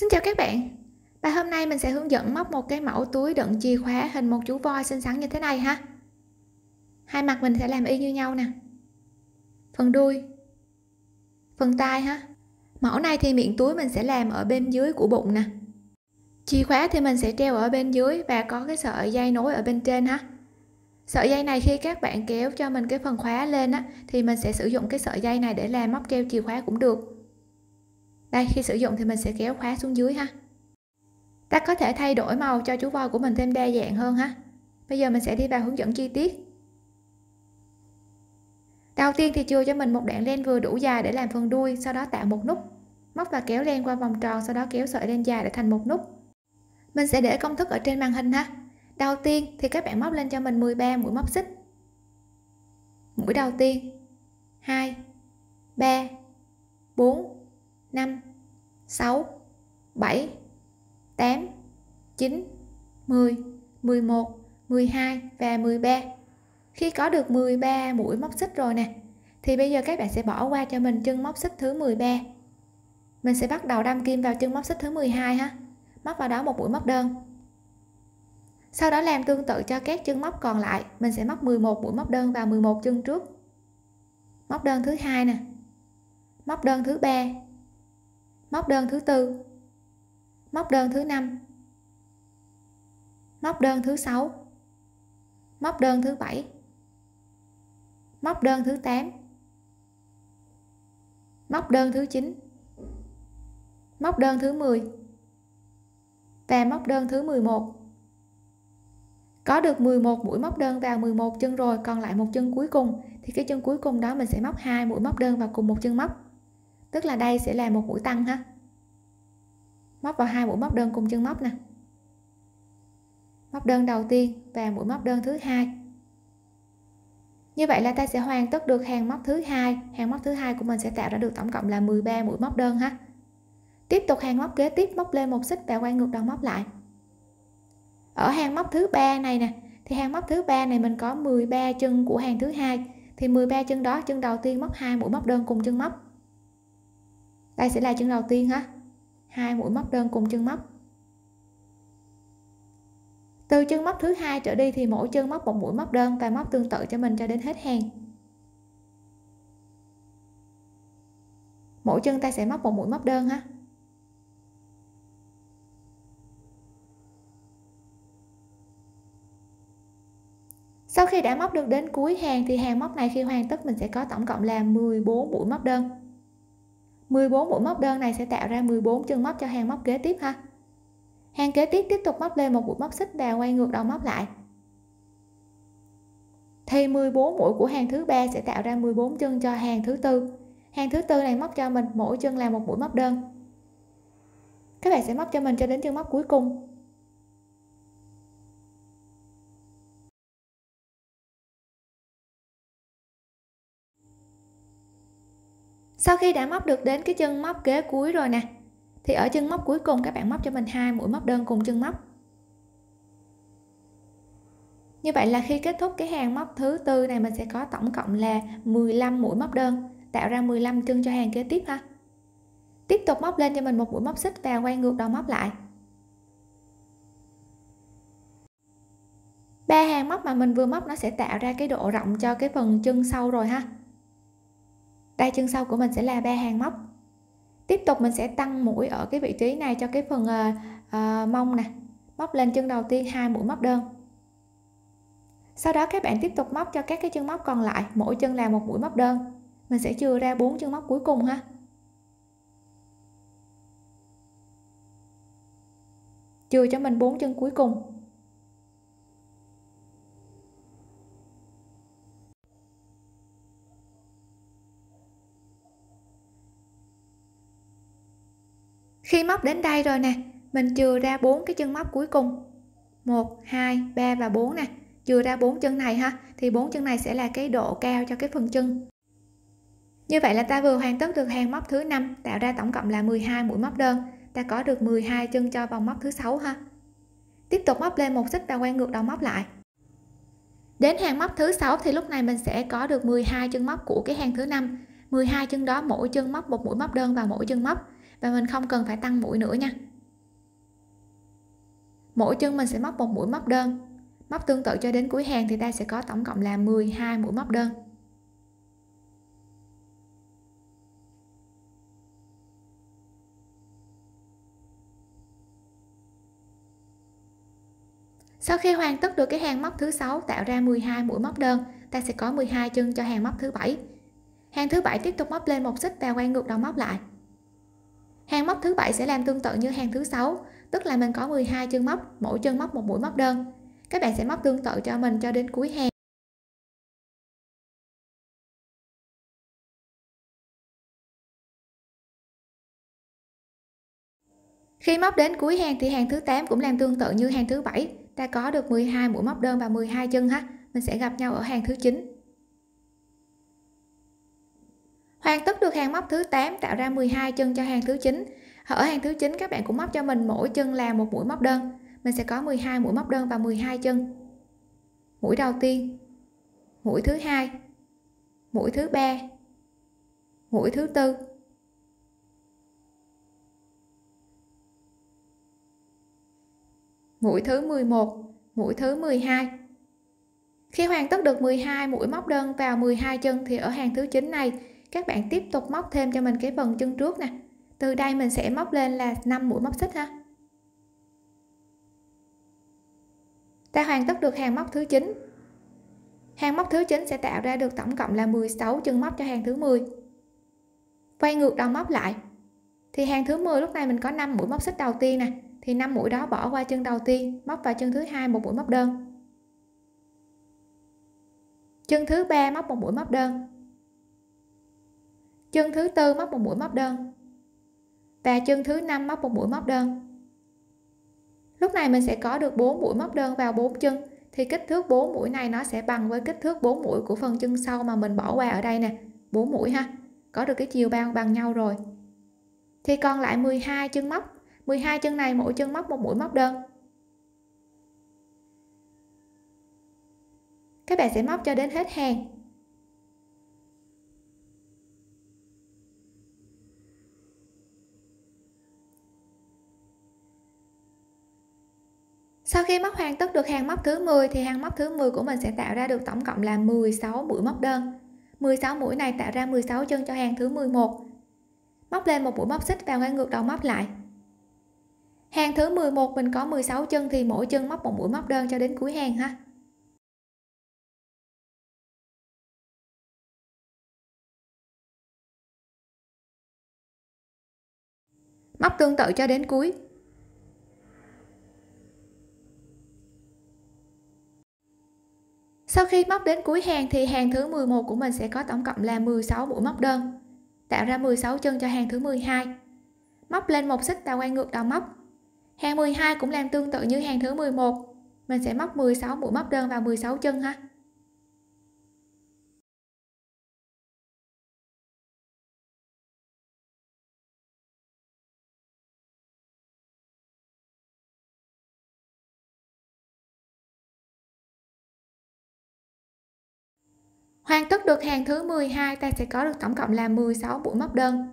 Xin chào các bạn. Bài hôm nay mình sẽ hướng dẫn móc một cái mẫu túi đựng chìa khóa hình một chú voi xinh xắn như thế này ha. Hai mặt mình sẽ làm y như nhau nè. Phần đuôi. Phần tay ha. Mẫu này thì miệng túi mình sẽ làm ở bên dưới của bụng nè. Chìa khóa thì mình sẽ treo ở bên dưới và có cái sợi dây nối ở bên trên ha. Sợi dây này khi các bạn kéo cho mình cái phần khóa lên á, thì mình sẽ sử dụng cái sợi dây này để làm móc treo chìa khóa cũng được đây, khi sử dụng thì mình sẽ kéo khóa xuống dưới ha. Ta có thể thay đổi màu cho chú voi của mình thêm đa dạng hơn ha. Bây giờ mình sẽ đi vào hướng dẫn chi tiết. Đầu tiên thì chừa cho mình một đoạn len vừa đủ dài để làm phần đuôi, sau đó tạo một nút. Móc và kéo len qua vòng tròn, sau đó kéo sợi len dài để thành một nút. Mình sẽ để công thức ở trên màn hình ha. Đầu tiên thì các bạn móc lên cho mình 13 mũi móc xích. Mũi đầu tiên 2 3 6 7 8 9 10 11 12 và 13 khi có được 13 mũi móc xích rồi nè, thì bây giờ các bạn sẽ bỏ qua cho mình chân móc xích thứ 13 mình sẽ bắt đầu đâm kim vào chân móc xích thứ 12 ha. Móc vào đó một mũi móc đơn. Sau đó làm tương tự cho các chân móc còn lại, mình sẽ móc 11 mũi móc đơn vào 11 chân trước. Móc đơn thứ hai nè. Móc đơn thứ ba móc đơn thứ tư. Móc đơn thứ năm. Móc đơn thứ sáu. Móc đơn thứ bảy. Móc đơn thứ 8 móc đơn thứ 9 móc đơn thứ 10 và móc đơn thứ 11 có được 11 mũi móc đơn vào 11 chân rồi, còn lại một chân cuối cùng, thì cái chân cuối cùng đó mình sẽ móc hai mũi móc đơn vào cùng một chân móc tức là đây sẽ là một mũi tăng ha. Móc vào hai mũi móc đơn cùng chân móc nè. Móc đơn đầu tiên và mũi móc đơn thứ hai. Như vậy là ta sẽ hoàn tất được hàng móc thứ hai. Hàng móc thứ hai của mình sẽ tạo ra được tổng cộng là 13 mũi móc đơn ha. Tiếp tục hàng móc kế tiếp, móc lên một xích và quay ngược đầu móc lại. Ở hàng móc thứ ba này nè, thì hàng móc thứ ba này mình có 13 chân của hàng thứ hai. Thì 13 chân đó, chân đầu tiên móc hai mũi móc đơn cùng chân móc đây sẽ là chân đầu tiên ha. Hai mũi móc đơn cùng chân móc. Từ chân móc thứ hai trở đi thì mỗi chân móc một mũi móc đơn và móc tương tự cho mình cho đến hết hàng. Mỗi chân ta sẽ móc một mũi móc đơn ha. Sau khi đã móc được đến cuối hàng thì hàng móc này khi hoàn tất mình sẽ có tổng cộng là 14 mũi móc đơn. 14 mũi móc đơn này sẽ tạo ra 14 chân móc cho hàng móc kế tiếp ha. Hàng kế tiếp tiếp tục móc lên một mũi móc xích và quay ngược đầu móc lại. Thì 14 mũi của hàng thứ ba sẽ tạo ra 14 chân cho hàng thứ tư. Hàng thứ tư này móc cho mình mỗi chân là một mũi móc đơn. Các bạn sẽ móc cho mình cho đến chân móc cuối cùng. Sau khi đã móc được đến cái chân móc kế cuối rồi nè, thì ở chân móc cuối cùng các bạn móc cho mình hai mũi móc đơn cùng chân móc. Như vậy là khi kết thúc cái hàng móc thứ tư này, mình sẽ có tổng cộng là 15 mũi móc đơn, tạo ra 15 chân cho hàng kế tiếp ha. Tiếp tục móc lên cho mình một mũi móc xích và quay ngược đầu móc lại. Ba hàng móc mà mình vừa móc nó sẽ tạo ra cái độ rộng cho cái phần chân sau rồi ha tay chân sau của mình sẽ là ba hàng móc. Tiếp tục mình sẽ tăng mũi ở cái vị trí này cho cái phần uh, uh, mông nè. Móc lên chân đầu tiên hai mũi móc đơn. Sau đó các bạn tiếp tục móc cho các cái chân móc còn lại mỗi chân là một mũi móc đơn. Mình sẽ chừa ra bốn chân móc cuối cùng ha. Chừa cho mình bốn chân cuối cùng. Khi móc đến đây rồi nè, mình chừa ra bốn cái chân móc cuối cùng. 1 2 3 và 4 nè. Chừa ra bốn chân này ha, thì bốn chân này sẽ là cái độ cao cho cái phần chân. Như vậy là ta vừa hoàn tất được hàng móc thứ năm, tạo ra tổng cộng là 12 mũi móc đơn. Ta có được 12 chân cho vòng móc thứ sáu ha. Tiếp tục móc lên một xích và quay ngược đầu móc lại. Đến hàng móc thứ sáu thì lúc này mình sẽ có được 12 chân móc của cái hàng thứ năm. 12 chân đó mỗi chân móc một mũi móc đơn vào mỗi chân móc và mình không cần phải tăng mũi nữa nha. Mỗi chân mình sẽ móc một mũi móc đơn. Móc tương tự cho đến cuối hàng thì ta sẽ có tổng cộng là 12 mũi móc đơn. Sau khi hoàn tất được cái hàng móc thứ sáu, tạo ra 12 mũi móc đơn, ta sẽ có 12 chân cho hàng móc thứ bảy. Hàng thứ bảy tiếp tục móc lên một xích và quay ngược đầu móc lại hàng móc thứ bảy sẽ làm tương tự như hàng thứ sáu tức là mình có 12 chân móc mỗi chân móc một mũi móc đơn. Các bạn sẽ móc tương tự cho mình cho đến cuối hàng khi móc đến cuối hàng thì hàng thứ 8 cũng làm tương tự như hàng thứ 7, ta có được 12 mũi móc đơn và 12 chân ha. Mình sẽ gặp nhau ở hàng thứ 9 hoàn tất được hàng móc thứ 8 tạo ra 12 chân cho hàng thứ 9 ở hàng thứ 9 các bạn cũng móc cho mình mỗi chân là một mũi móc đơn. Mình sẽ có 12 mũi móc đơn và 12 chân. Mũi đầu tiên, mũi thứ hai, mũi thứ ba, mũi thứ tư. Mũi thứ 11 mũi thứ 12 khi hoàn tất được 12 mũi móc đơn vào 12 chân thì ở hàng thứ 9 này các bạn tiếp tục móc thêm cho mình cái phần chân trước nè. Từ đây mình sẽ móc lên là 5 mũi móc xích ha. Ta hoàn tất được hàng móc thứ 9 hàng móc thứ 9 sẽ tạo ra được tổng cộng là 16 chân móc cho hàng thứ 10 quay ngược đầu móc lại. Thì hàng thứ 10 lúc này mình có 5 mũi móc xích đầu tiên nè. Thì 5 mũi đó bỏ qua chân đầu tiên, móc vào chân thứ hai một mũi móc đơn. Chân thứ ba móc một mũi móc đơn chân thứ tư móc một mũi móc đơn. Và chân thứ năm móc một mũi móc đơn. Lúc này mình sẽ có được 4 mũi móc đơn vào 4 chân, thì kích thước 4 mũi này nó sẽ bằng với kích thước 4 mũi của phần chân sau mà mình bỏ qua ở đây nè. 4 mũi ha, có được cái chiều bao bằng nhau rồi. Thì còn lại 12 chân móc. 12 chân này mỗi chân móc một mũi móc đơn. Các bạn sẽ móc cho đến hết hàng. Sau khi móc hoàn tất được hàng móc thứ 10 thì hàng móc thứ 10 của mình sẽ tạo ra được tổng cộng là 16 mũi móc đơn. 16 mũi này tạo ra 16 chân cho hàng thứ 11 móc lên một mũi móc xích và quay ngược đầu móc lại. Hàng thứ 11 mình có 16 chân thì mỗi chân móc một mũi móc đơn cho đến cuối hàng ha. Móc tương tự cho đến cuối. Sau khi móc đến cuối hàng thì hàng thứ 11 của mình sẽ có tổng cộng là 16 mũi móc đơn. Tạo ra 16 chân cho hàng thứ 12 móc lên một xích và quay ngược đầu móc. Hàng 12 cũng làm tương tự như hàng thứ 11 mình sẽ móc 16 mũi móc đơn vào 16 chân ha. Hoàn tất được hàng thứ 12 ta sẽ có được tổng cộng là 16 mũi móc đơn.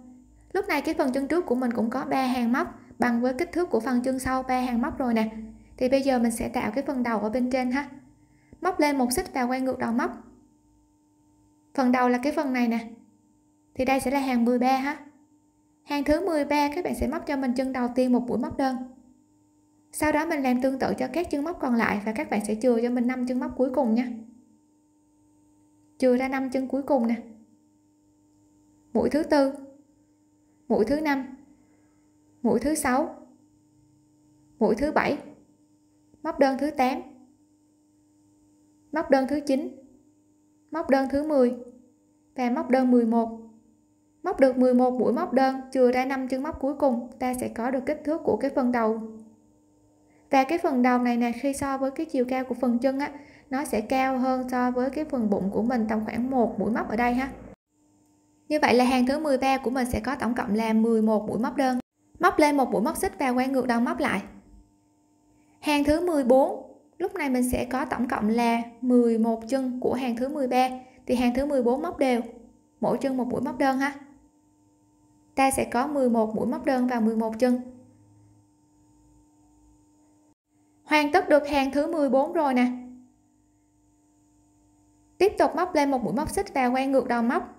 Lúc này cái phần chân trước của mình cũng có 3 hàng móc, bằng với kích thước của phần chân sau 3 hàng móc rồi nè. Thì bây giờ mình sẽ tạo cái phần đầu ở bên trên ha. Móc lên một xích và quay ngược đầu móc. Phần đầu là cái phần này nè. Thì đây sẽ là hàng 13 ha. Hàng thứ 13 các bạn sẽ móc cho mình chân đầu tiên một mũi móc đơn. Sau đó mình làm tương tự cho các chân móc còn lại và các bạn sẽ chừa cho mình 5 chân móc cuối cùng nha chừa ra 5 chân cuối cùng nè. Mũi thứ tư. Mũi thứ năm. Mũi thứ sáu. Mũi thứ bảy. Móc đơn thứ 8 móc đơn thứ 9 móc đơn thứ 10 và móc đơn 11 móc được 11 mũi móc đơn chừa ra 5 chân móc cuối cùng, ta sẽ có được kích thước của cái phần đầu. Và cái phần đầu này nè, khi so với cái chiều cao của phần chân á nó sẽ cao hơn so với cái phần bụng của mình tầm khoảng một mũi móc ở đây ha. Như vậy là hàng thứ 13 của mình sẽ có tổng cộng là 11 mũi móc đơn. Móc lên một mũi móc xích và quay ngược đầu móc lại. Hàng thứ 14 lúc này mình sẽ có tổng cộng là 11 chân của hàng thứ 13 thì hàng thứ 14 móc đều, mỗi chân một mũi móc đơn ha. Ta sẽ có 11 mũi móc đơn và 11 chân. Hoàn tất được hàng thứ 14 rồi nè tiếp tục móc lên một mũi móc xích và quay ngược đầu móc.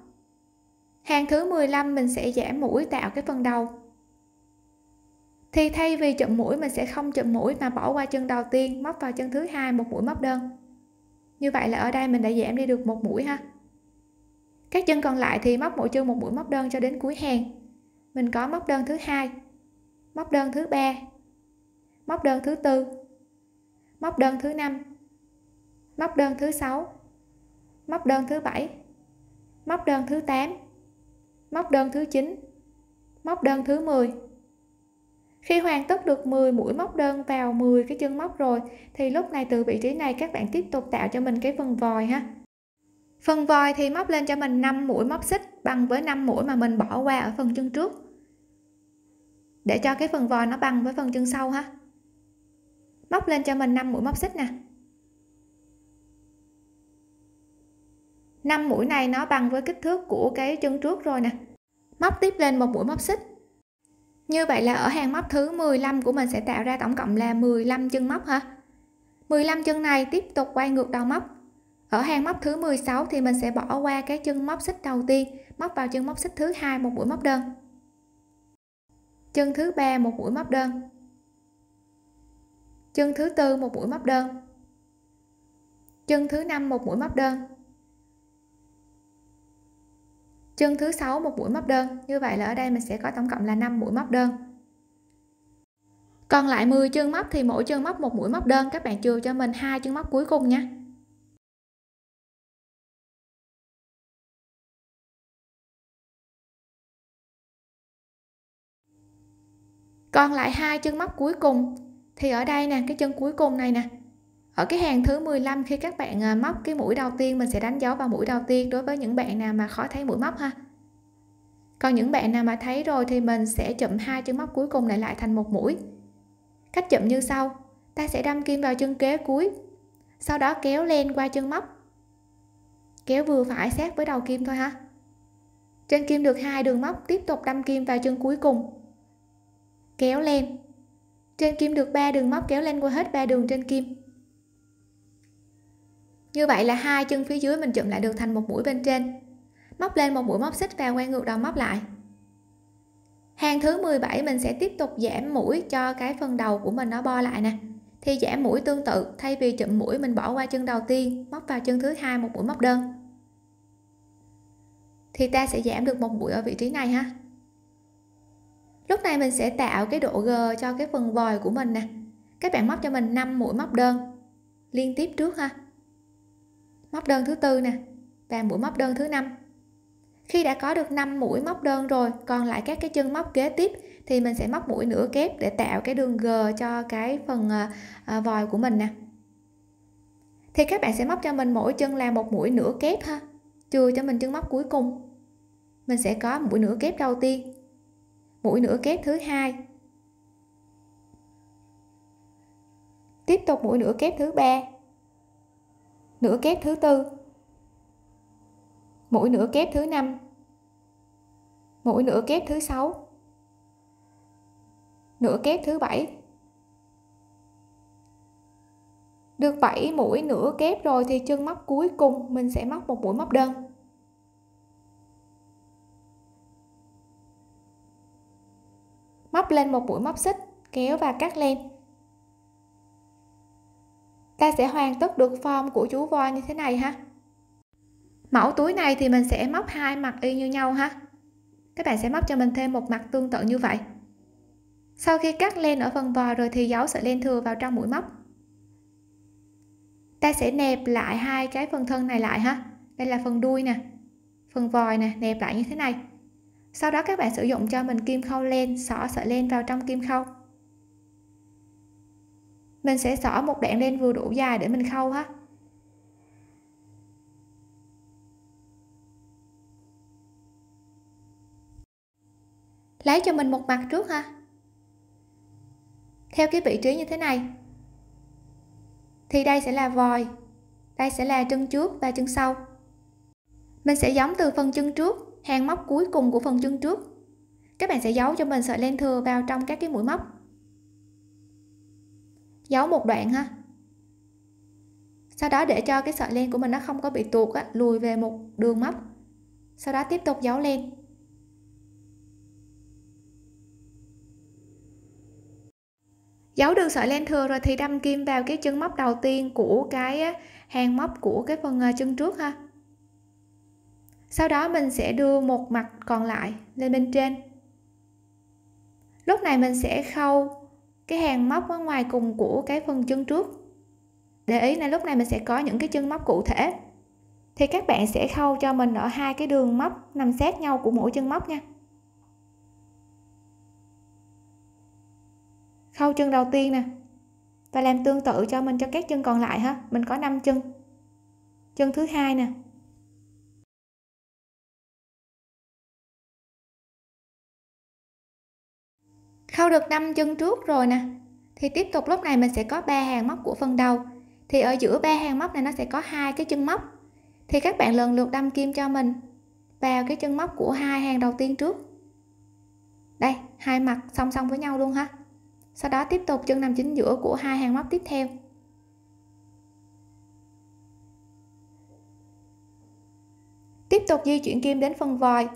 Hàng thứ 15 mình sẽ giảm mũi tạo cái phần đầu. Thì thay vì chụm mũi, mình sẽ không chụm mũi mà bỏ qua chân đầu tiên, móc vào chân thứ hai một mũi móc đơn. Như vậy là ở đây mình đã giảm đi được một mũi ha. Các chân còn lại thì móc mỗi chân một mũi móc đơn cho đến cuối hàng. Mình có móc đơn thứ hai, móc đơn thứ ba, móc đơn thứ tư, móc đơn thứ năm, móc đơn thứ sáu móc đơn thứ bảy. Móc đơn thứ 8 móc đơn thứ 9 móc đơn thứ 10 khi hoàn tất được 10 mũi móc đơn vào 10 cái chân móc rồi, thì lúc này từ vị trí này các bạn tiếp tục tạo cho mình cái phần vòi ha. Phần vòi thì móc lên cho mình 5 mũi móc xích bằng với 5 mũi mà mình bỏ qua ở phần chân trước. Để cho cái phần vòi nó bằng với phần chân sau ha. Móc lên cho mình 5 mũi móc xích nè. Năm mũi này nó bằng với kích thước của cái chân trước rồi nè. Móc tiếp lên một mũi móc xích. Như vậy là ở hàng móc thứ 15 của mình sẽ tạo ra tổng cộng là 15 chân móc ha 15 chân này tiếp tục quay ngược đầu móc. Ở hàng móc thứ 16 thì mình sẽ bỏ qua cái chân móc xích đầu tiên, móc vào chân móc xích thứ hai một mũi móc đơn. Chân thứ ba một mũi móc đơn. Chân thứ tư một mũi móc đơn. Chân thứ năm một mũi móc đơn chân thứ sáu, một mũi móc đơn. Như vậy là ở đây mình sẽ có tổng cộng là 5 mũi móc đơn. Còn lại 10 chân móc thì mỗi chân móc một mũi móc đơn. Các bạn chừa cho mình hai chân móc cuối cùng nha. Còn lại hai chân móc cuối cùng. Thì ở đây nè, cái chân cuối cùng này nè ở cái hàng thứ 15 khi các bạn à, móc cái mũi đầu tiên, mình sẽ đánh dấu vào mũi đầu tiên đối với những bạn nào mà khó thấy mũi móc ha. Còn những bạn nào mà thấy rồi thì mình sẽ chụm hai chân móc cuối cùng lại lại thành một mũi. Cách chụm như sau, ta sẽ đâm kim vào chân kế cuối, sau đó kéo len qua chân móc. Kéo vừa phải sát với đầu kim thôi ha. Trên kim được hai đường móc, tiếp tục đâm kim vào chân cuối cùng. Kéo len. Trên kim được ba đường móc, kéo lên qua hết ba đường trên kim như vậy là hai chân phía dưới mình chụm lại được thành một mũi bên trên. Móc lên một mũi móc xích và quay ngược đầu móc lại. Hàng thứ 17 mình sẽ tiếp tục giảm mũi cho cái phần đầu của mình nó bo lại nè. Thì giảm mũi tương tự, thay vì chụm mũi mình bỏ qua chân đầu tiên, móc vào chân thứ hai một mũi móc đơn. Thì ta sẽ giảm được một mũi ở vị trí này ha. Lúc này mình sẽ tạo cái độ g cho cái phần vòi của mình nè. Các bạn móc cho mình 5 mũi móc đơn. Liên tiếp trước ha móc đơn thứ tư nè và mũi móc đơn thứ năm. Khi đã có được 5 mũi móc đơn rồi còn lại các cái chân móc kế tiếp thì mình sẽ móc mũi nửa kép để tạo cái đường g cho cái phần à, vòi của mình nè. Thì các bạn sẽ móc cho mình mỗi chân là một mũi nửa kép ha chừa cho mình chân móc cuối cùng. Mình sẽ có mũi nửa kép đầu tiên mũi nửa kép thứ hai. Tiếp tục mũi nửa kép thứ ba nửa kép thứ tư. Mũi nửa kép thứ năm. Mũi nửa kép thứ sáu. Nửa kép thứ bảy. Được 7 mũi nửa kép rồi thì chân móc cuối cùng mình sẽ móc một mũi móc đơn. Móc lên một mũi móc xích, kéo và cắt len ta sẽ hoàn tất được form của chú voi như thế này ha. Mẫu túi này thì mình sẽ móc hai mặt y như nhau ha. Các bạn sẽ móc cho mình thêm một mặt tương tự như vậy. Sau khi cắt len ở phần vò rồi thì giấu sợi len thừa vào trong mũi móc. Ta sẽ nẹp lại hai cái phần thân này lại ha. Đây là phần đuôi nè, phần vòi nè, nẹp lại như thế này. Sau đó các bạn sử dụng cho mình kim khâu len, xỏ sợi len vào trong kim khâu mình sẽ xỏ một đoạn len vừa đủ dài để mình khâu ha. Lấy cho mình một mặt trước ha. Theo cái vị trí như thế này, thì đây sẽ là vòi, đây sẽ là chân trước và chân sau. Mình sẽ giống từ phần chân trước, hàng móc cuối cùng của phần chân trước. Các bạn sẽ giấu cho mình sợi len thừa vào trong các cái mũi móc giấu một đoạn ha. Sau đó để cho cái sợi len của mình nó không có bị tuột á, lùi về một đường móc. Sau đó tiếp tục giấu len. Giấu được sợi len thừa rồi thì đâm kim vào cái chân móc đầu tiên của cái hàng móc của cái phần à, chân trước ha. Sau đó mình sẽ đưa một mặt còn lại lên bên trên. Lúc này mình sẽ khâu cái hàng móc ở ngoài cùng của cái phần chân trước. Để ý là lúc này mình sẽ có những cái chân móc cụ thể. Thì các bạn sẽ khâu cho mình ở hai cái đường móc nằm sát nhau của mỗi chân móc nha. Khâu chân đầu tiên nè, và làm tương tự cho mình cho các chân còn lại ha. Mình có 5 chân. Chân thứ hai nè khâu được 5 chân trước rồi nè. Thì tiếp tục lúc này mình sẽ có ba hàng móc của phần đầu. Thì ở giữa ba hàng móc này nó sẽ có hai cái chân móc. Thì các bạn lần lượt đâm kim cho mình vào cái chân móc của hai hàng đầu tiên trước. Đây, hai mặt song song với nhau luôn ha. Sau đó tiếp tục chân nằm chính giữa của hai hàng móc tiếp theo. Tiếp tục di chuyển kim đến phần vòi.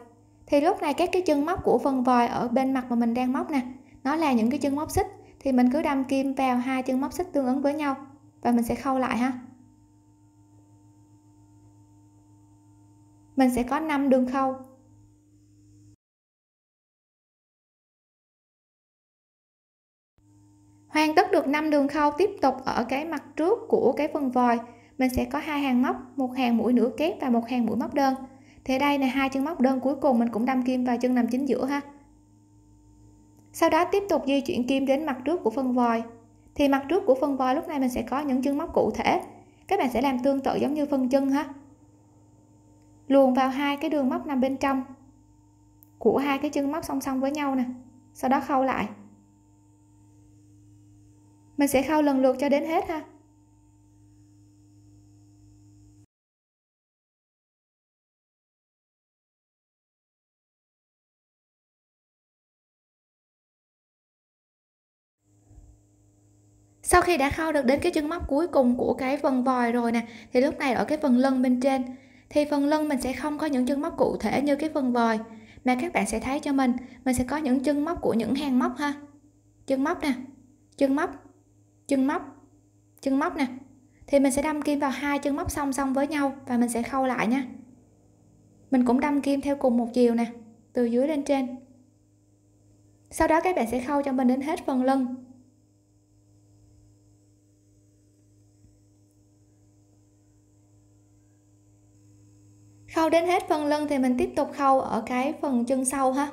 Thì lúc này các cái chân móc của phần vòi ở bên mặt mà mình đang móc nè nó là những cái chân móc xích, thì mình cứ đâm kim vào hai chân móc xích tương ứng với nhau, và mình sẽ khâu lại ha. Mình sẽ có 5 đường khâu. Hoàn tất được 5 đường khâu tiếp tục ở cái mặt trước của cái phần vòi, mình sẽ có hai hàng móc, một hàng mũi nửa kép và một hàng mũi móc đơn. Thì đây là hai chân móc đơn cuối cùng, mình cũng đâm kim vào chân nằm chính giữa ha sau đó tiếp tục di chuyển kim đến mặt trước của phần vòi. Thì mặt trước của phần vòi lúc này mình sẽ có những chân móc cụ thể. Các bạn sẽ làm tương tự giống như phần chân ha. Luồn vào hai cái đường móc nằm bên trong của hai cái chân móc song song với nhau nè. Sau đó khâu lại. Mình sẽ khâu lần lượt cho đến hết ha. Sau khi đã khâu được đến cái chân móc cuối cùng của cái phần vòi rồi nè, thì lúc này ở cái phần lưng bên trên, thì phần lưng mình sẽ không có những chân móc cụ thể như cái phần vòi, mà các bạn sẽ thấy cho mình mình sẽ có những chân móc của những hàng móc ha. Chân móc nè, chân móc chân móc chân móc nè. Thì mình sẽ đâm kim vào hai chân móc song song với nhau và mình sẽ khâu lại nha. Mình cũng đâm kim theo cùng một chiều nè, từ dưới lên trên. Sau đó các bạn sẽ khâu cho mình đến hết phần lưng. Khâu đến hết phần lưng thì mình tiếp tục khâu ở cái phần chân sau ha.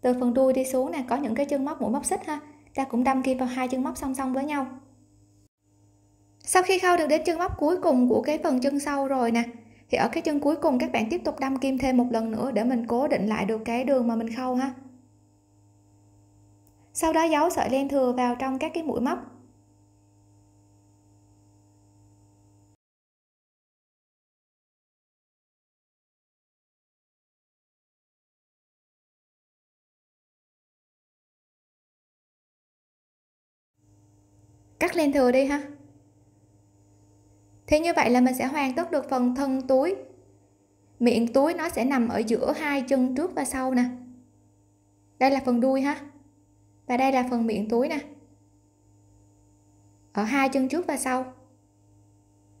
Từ phần đuôi đi xuống nè, có những cái chân móc mũi móc xích ha. Ta cũng đâm kim vào hai chân móc song song với nhau. Sau khi khâu được đến chân móc cuối cùng của cái phần chân sau rồi nè, thì ở cái chân cuối cùng các bạn tiếp tục đâm kim thêm một lần nữa để mình cố định lại được cái đường mà mình khâu ha. Sau đó giấu sợi len thừa vào trong các cái mũi móc. Cắt len thừa đi ha. Thì như vậy là mình sẽ hoàn tất được phần thân túi. Miệng túi nó sẽ nằm ở giữa hai chân trước và sau nè. Đây là phần đuôi ha. Và đây là phần miệng túi nè. Ở hai chân trước và sau.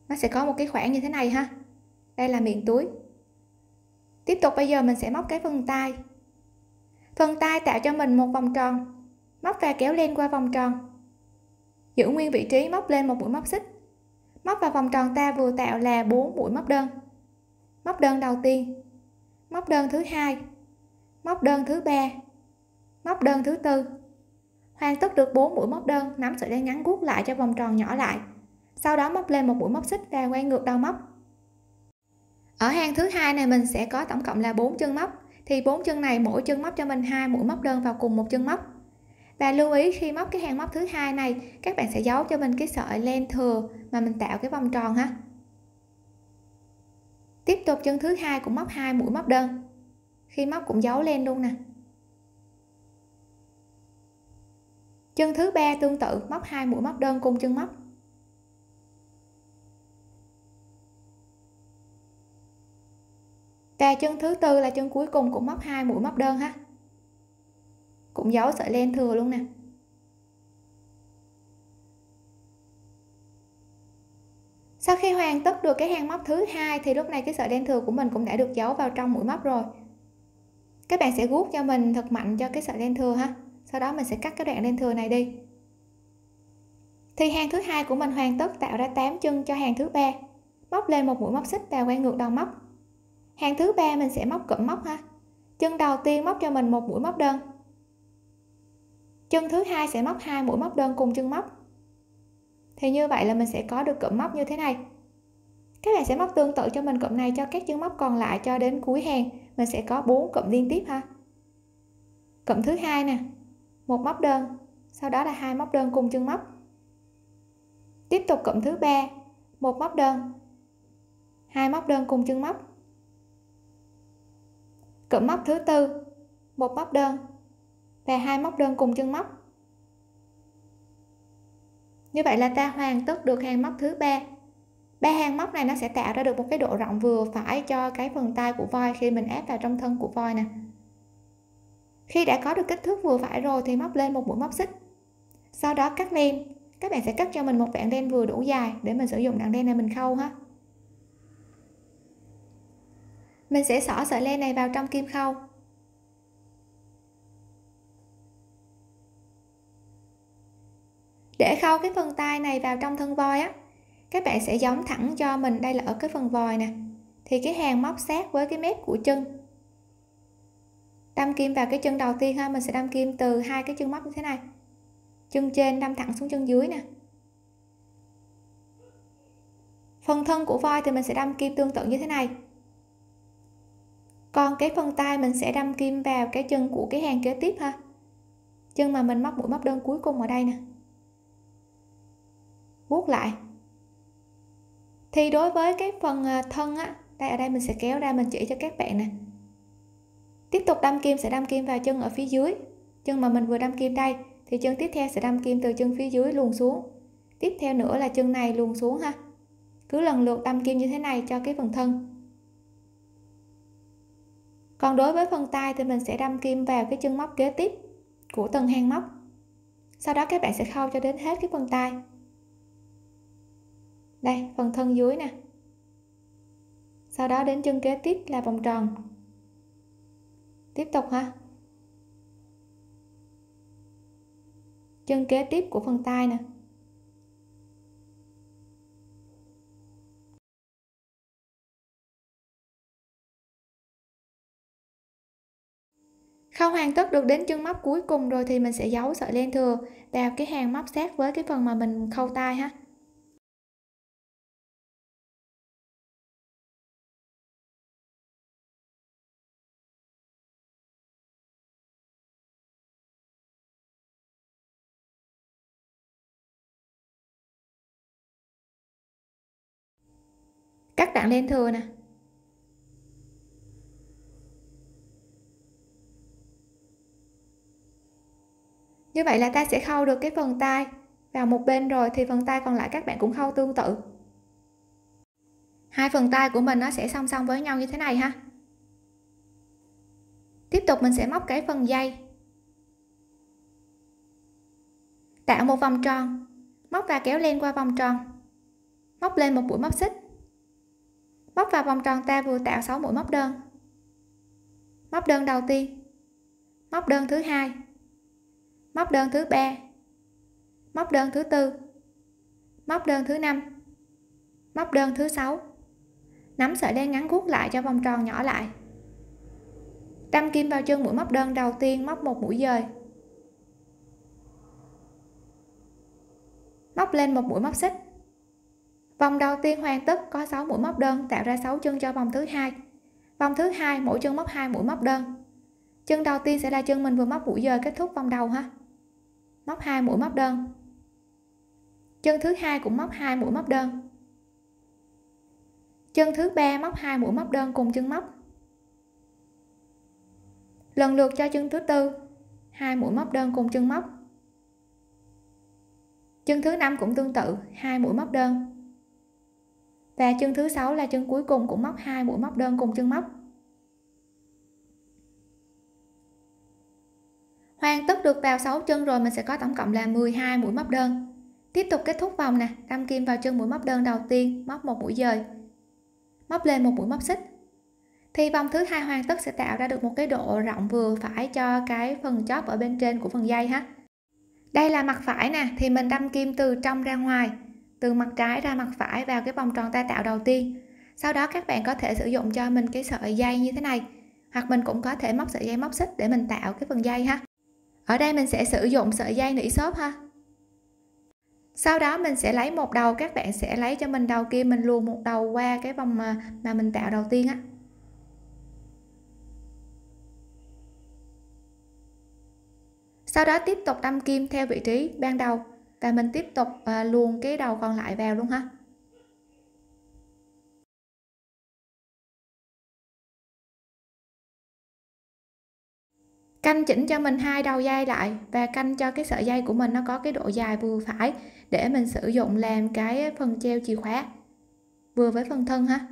Nó sẽ có một cái khoảng như thế này ha. Đây là miệng túi. Tiếp tục bây giờ mình sẽ móc cái phần tay phần tay tạo cho mình một vòng tròn. Móc và kéo lên qua vòng tròn giữ nguyên vị trí móc lên một mũi móc xích. Móc vào vòng tròn ta vừa tạo là 4 mũi móc đơn. Móc đơn đầu tiên. Móc đơn thứ hai. Móc đơn thứ ba. Móc đơn thứ tư. Hoàn tất được 4 mũi móc đơn, nắm sợi dây ngắn guốc lại cho vòng tròn nhỏ lại. Sau đó móc lên một mũi móc xích và quay ngược đầu móc. Ở hàng thứ hai này mình sẽ có tổng cộng là 4 chân móc. Thì bốn chân này mỗi chân móc cho mình hai mũi móc đơn vào cùng một chân móc và lưu ý khi móc cái hàng móc thứ hai này, các bạn sẽ giấu cho mình cái sợi len thừa mà mình tạo cái vòng tròn ha. Tiếp tục chân thứ hai cũng móc hai mũi móc đơn. Khi móc cũng giấu lên luôn nè. Chân thứ ba tương tự, móc hai mũi móc đơn cùng chân móc. Và chân thứ tư là chân cuối cùng cũng móc hai mũi móc đơn ha cũng giấu sợi len thừa luôn nè. Sau khi hoàn tất được cái hàng móc thứ hai thì lúc này cái sợi len thừa của mình cũng đã được giấu vào trong mũi móc rồi. Các bạn sẽ guốc cho mình thật mạnh cho cái sợi len thừa ha. Sau đó mình sẽ cắt cái đoạn len thừa này đi. Thì hàng thứ hai của mình hoàn tất tạo ra 8 chân cho hàng thứ ba. Móc lên một mũi móc xích và quay ngược đầu móc. Hàng thứ ba mình sẽ móc cụm móc ha. Chân đầu tiên móc cho mình một mũi móc đơn chân thứ hai sẽ móc hai mũi móc đơn cùng chân móc. Thì như vậy là mình sẽ có được cụm móc như thế này. Các bạn sẽ móc tương tự cho mình cụm này cho các chân móc còn lại cho đến cuối hàng. Mình sẽ có bốn cụm liên tiếp ha. Cụm thứ hai nè, một móc đơn, sau đó là hai móc đơn cùng chân móc. Tiếp tục cụm thứ ba, một móc đơn, hai móc đơn cùng chân móc. Cụm móc thứ tư, một móc đơn và hai móc đơn cùng chân móc. Như vậy là ta hoàn tất được hàng móc thứ ba. Ba hàng móc này nó sẽ tạo ra được một cái độ rộng vừa phải cho cái phần tay của voi khi mình ép vào trong thân của voi nè. Khi đã có được kích thước vừa phải rồi thì móc lên một mũi móc xích. Sau đó cắt len. Các bạn sẽ cắt cho mình một đoạn len vừa đủ dài để mình sử dụng đoạn len này mình khâu ha. Mình sẽ xỏ sợi len này vào trong kim khâu. Để khâu cái phần tay này vào trong thân voi á, các bạn sẽ giống thẳng cho mình đây là ở cái phần vòi nè. Thì cái hàng móc sát với cái mép của chân. Đâm kim vào cái chân đầu tiên ha, mình sẽ đâm kim từ hai cái chân móc như thế này. Chân trên đâm thẳng xuống chân dưới nè. Phần thân của voi thì mình sẽ đâm kim tương tự như thế này. Còn cái phần tay mình sẽ đâm kim vào cái chân của cái hàng kế tiếp ha. Chân mà mình móc mũi móc đơn cuối cùng ở đây nè vuốt lại. Thì đối với cái phần à, thân á, đây, ở đây mình sẽ kéo ra mình chỉ cho các bạn nè. Tiếp tục đâm kim sẽ đâm kim vào chân ở phía dưới. Chân mà mình vừa đâm kim đây, thì chân tiếp theo sẽ đâm kim từ chân phía dưới luồn xuống. Tiếp theo nữa là chân này luồn xuống ha. Cứ lần lượt đâm kim như thế này cho cái phần thân. Còn đối với phần tay thì mình sẽ đâm kim vào cái chân móc kế tiếp của từng hàng móc. Sau đó các bạn sẽ khâu cho đến hết cái phần tay đây, phần thân dưới nè. Sau đó đến chân kế tiếp là vòng tròn. Tiếp tục ha. Chân kế tiếp của phần tay nè. Khâu hoàn tất được đến chân móc cuối cùng rồi thì mình sẽ giấu sợi len thừa vào cái hàng móc sát với cái phần mà mình khâu tay ha. Cắt đoạn len thừa nè. Như vậy là ta sẽ khâu được cái phần tay vào một bên rồi, thì phần tay còn lại các bạn cũng khâu tương tự. Hai phần tay của mình nó sẽ song song với nhau như thế này ha. Tiếp tục mình sẽ móc cái phần dây. Tạo một vòng tròn. Móc và kéo len qua vòng tròn. Móc lên một mũi móc xích móc vào vòng tròn ta vừa tạo 6 mũi móc đơn. Móc đơn đầu tiên. Móc đơn thứ hai. Móc đơn thứ ba. Móc đơn thứ tư. Móc đơn thứ năm. Móc đơn thứ sáu. Nắm sợi đen ngắn guốc lại cho vòng tròn nhỏ lại. Đâm kim vào chân mũi móc đơn đầu tiên móc một mũi dời. Móc lên một mũi móc xích vòng đầu tiên hoàn tất có 6 mũi móc đơn, tạo ra 6 chân cho vòng thứ hai. Vòng thứ hai, mỗi chân móc hai mũi móc đơn. Chân đầu tiên sẽ là chân mình vừa móc mũi dời kết thúc vòng đầu ha. Móc hai mũi móc đơn. Chân thứ hai cũng móc hai mũi móc đơn. Chân thứ ba móc hai mũi móc đơn cùng chân móc. Lần lượt cho chân thứ tư, hai mũi móc đơn cùng chân móc. Chân thứ năm cũng tương tự, hai mũi móc đơn và chân thứ sáu là chân cuối cùng cũng móc hai mũi móc đơn cùng chân móc. Hoàn tất được vào 6 chân rồi mình sẽ có tổng cộng là 12 mũi móc đơn. Tiếp tục kết thúc vòng nè, đâm kim vào chân mũi móc đơn đầu tiên, móc một mũi dời, móc lên một mũi móc xích. Thì vòng thứ hai hoàn tất sẽ tạo ra được một cái độ rộng vừa phải cho cái phần chóp ở bên trên của phần dây ha. Đây là mặt phải nè, thì mình đâm kim từ trong ra ngoài từ mặt trái ra mặt phải vào cái vòng tròn ta tạo đầu tiên. Sau đó các bạn có thể sử dụng cho mình cái sợi dây như thế này hoặc mình cũng có thể móc sợi dây móc xích để mình tạo cái phần dây ha. Ở đây mình sẽ sử dụng sợi dây nỉ xốp ha. Sau đó mình sẽ lấy một đầu các bạn sẽ lấy cho mình đầu kia mình luồn một đầu qua cái vòng mà, mà mình tạo đầu tiên á. Sau đó tiếp tục đâm kim theo vị trí ban đầu và mình tiếp tục à, luồn cái đầu còn lại vào luôn ha. Canh chỉnh cho mình hai đầu dây lại và canh cho cái sợi dây của mình nó có cái độ dài vừa phải để mình sử dụng làm cái phần treo chìa khóa vừa với phần thân ha.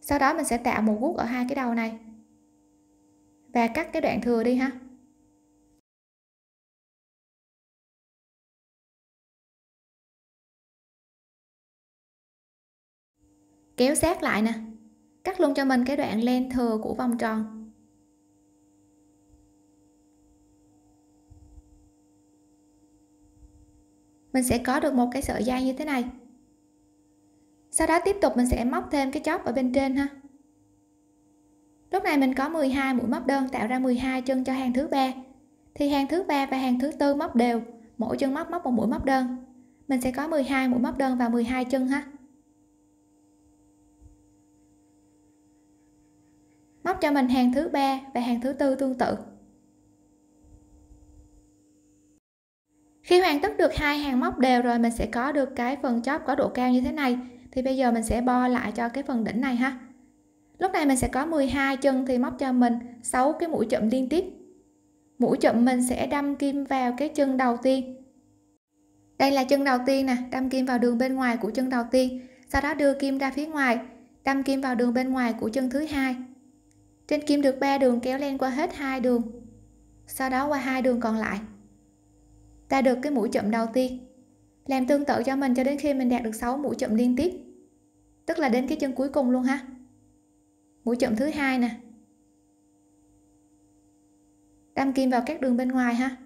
Sau đó mình sẽ tạo một gút ở hai cái đầu này và cắt cái đoạn thừa đi ha. Kéo sát lại nè. Cắt luôn cho mình cái đoạn len thừa của vòng tròn. Mình sẽ có được một cái sợi dây như thế này. Sau đó tiếp tục mình sẽ móc thêm cái chóp ở bên trên ha. Lúc này mình có 12 mũi móc đơn tạo ra 12 chân cho hàng thứ ba. Thì hàng thứ ba và hàng thứ tư móc đều, mỗi chân móc móc một mũi móc đơn. Mình sẽ có 12 mũi móc đơn và 12 chân ha. Móc cho mình hàng thứ ba và hàng thứ tư tương tự. Khi hoàn tất được hai hàng móc đều rồi, mình sẽ có được cái phần chóp có độ cao như thế này. Thì bây giờ mình sẽ bo lại cho cái phần đỉnh này ha. Lúc này mình sẽ có 12 chân thì móc cho mình 6 cái mũi chậm liên tiếp. Mũi chậm mình sẽ đâm kim vào cái chân đầu tiên. Đây là chân đầu tiên nè, đâm kim vào đường bên ngoài của chân đầu tiên, sau đó đưa kim ra phía ngoài, đâm kim vào đường bên ngoài của chân thứ hai trên kim được 3 đường kéo lên qua hết hai đường. Sau đó qua hai đường còn lại. Ta được cái mũi chậm đầu tiên. Làm tương tự cho mình cho đến khi mình đạt được 6 mũi chậm liên tiếp. Tức là đến cái chân cuối cùng luôn ha. Mũi chậm thứ hai nè. Đâm kim vào các đường bên ngoài ha.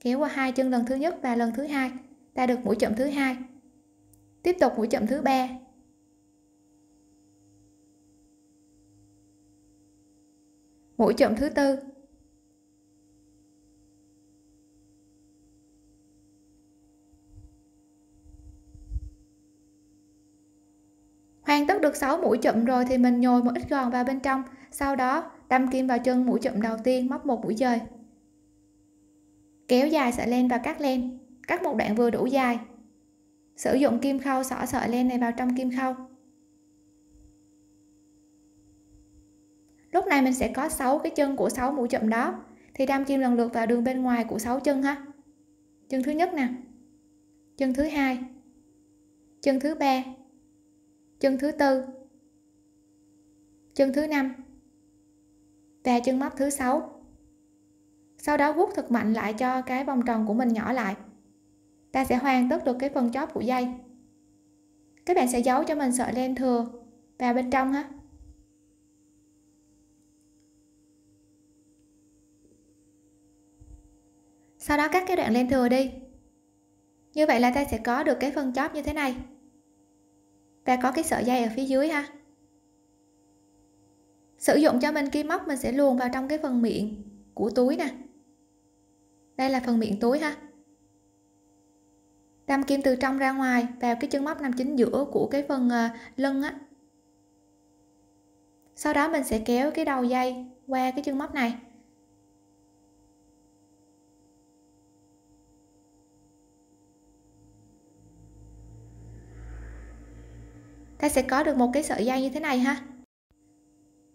Kéo qua hai chân lần thứ nhất và lần thứ hai. Ta được mũi chậm thứ hai. Tiếp tục mũi chậm thứ ba. Mũi chậm thứ tư. Hoàn tất được 6 mũi chậm rồi thì mình nhồi một ít gòn vào bên trong. Sau đó, đâm kim vào chân mũi chậm đầu tiên, móc một mũi dời. Kéo dài sợi len và cắt len. Cắt một đoạn vừa đủ dài. Sử dụng kim khâu, xỏ sợi len này vào trong kim khâu. Lúc này mình sẽ có 6 cái chân của 6 mũi chậm đó. Thì đâm kim lần lượt vào đường bên ngoài của 6 chân ha. Chân thứ nhất nè. Chân thứ hai. Chân thứ ba. Chân thứ tư. Chân thứ năm. Và chân móc thứ sáu. Sau đó vuốt thật mạnh lại cho cái vòng tròn của mình nhỏ lại. Ta sẽ hoàn tất được cái phần chóp của dây. Các bạn sẽ giấu cho mình sợi len thừa vào bên trong ha. Sau đó cắt cái đoạn len thừa đi. Như vậy là ta sẽ có được cái phần chóp như thế này. Và có cái sợi dây ở phía dưới ha. Sử dụng cho mình kim móc mình sẽ luồn vào trong cái phần miệng của túi nè. Đây là phần miệng túi ha. Đâm kim từ trong ra ngoài vào cái chân móc nằm chính giữa của cái phần ờ, lưng á. Sau đó mình sẽ kéo cái đầu dây qua cái chân móc này. Ta sẽ có được một cái sợi dây như thế này ha.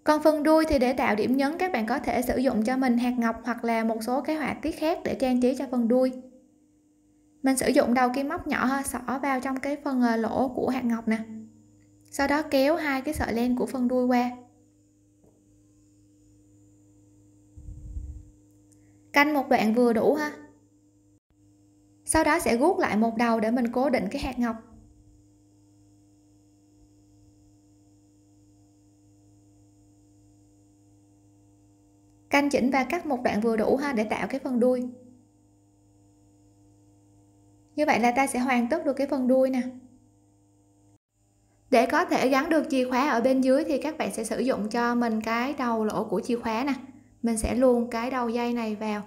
Còn phần đuôi thì để tạo điểm nhấn các bạn có thể sử dụng cho mình hạt ngọc hoặc là một số cái họa tiết khác để trang trí cho phần đuôi. Mình sử dụng đầu kim móc nhỏ ha, xỏ vào trong cái phần ờ, lỗ của hạt ngọc nè. Sau đó kéo hai cái sợi len của phần đuôi qua. Canh một đoạn vừa đủ ha. Sau đó sẽ gút lại một đầu để mình cố định cái hạt ngọc. Canh chỉnh và cắt một đoạn vừa đủ ha, để tạo cái phần đuôi. Như vậy là ta sẽ hoàn tất được cái phần đuôi nè. Để có thể gắn được chìa khóa ở bên dưới thì các bạn sẽ sử dụng cho mình cái đầu lỗ của chìa khóa nè. Mình sẽ luồn cái đầu dây này vào.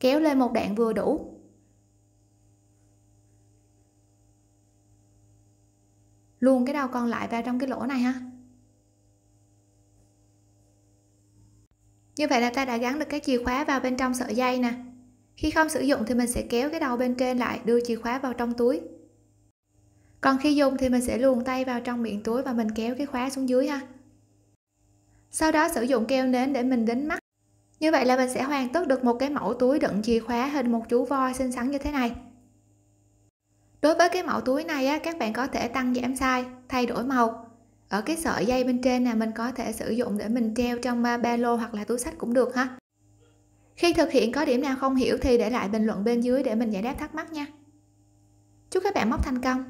Kéo lên một đoạn vừa đủ. Luồn cái đầu còn lại vào trong cái lỗ này ha. Như vậy là ta đã gắn được cái chìa khóa vào bên trong sợi dây nè. Khi không sử dụng thì mình sẽ kéo cái đầu bên trên lại đưa chìa khóa vào trong túi. Còn khi dùng thì mình sẽ luồn tay vào trong miệng túi và mình kéo cái khóa xuống dưới ha. Sau đó sử dụng keo nến để mình đính mắt. Như vậy là mình sẽ hoàn tất được một cái mẫu túi đựng chìa khóa hình một chú voi xinh xắn như thế này. Đối với cái mẫu túi này á, các bạn có thể tăng giảm size thay đổi màu ở cái sợi dây bên trên này mình có thể sử dụng để mình treo trong ba lô hoặc là túi sách cũng được ha. Khi thực hiện có điểm nào không hiểu thì để lại bình luận bên dưới để mình giải đáp thắc mắc nha. Chúc các bạn móc thành công!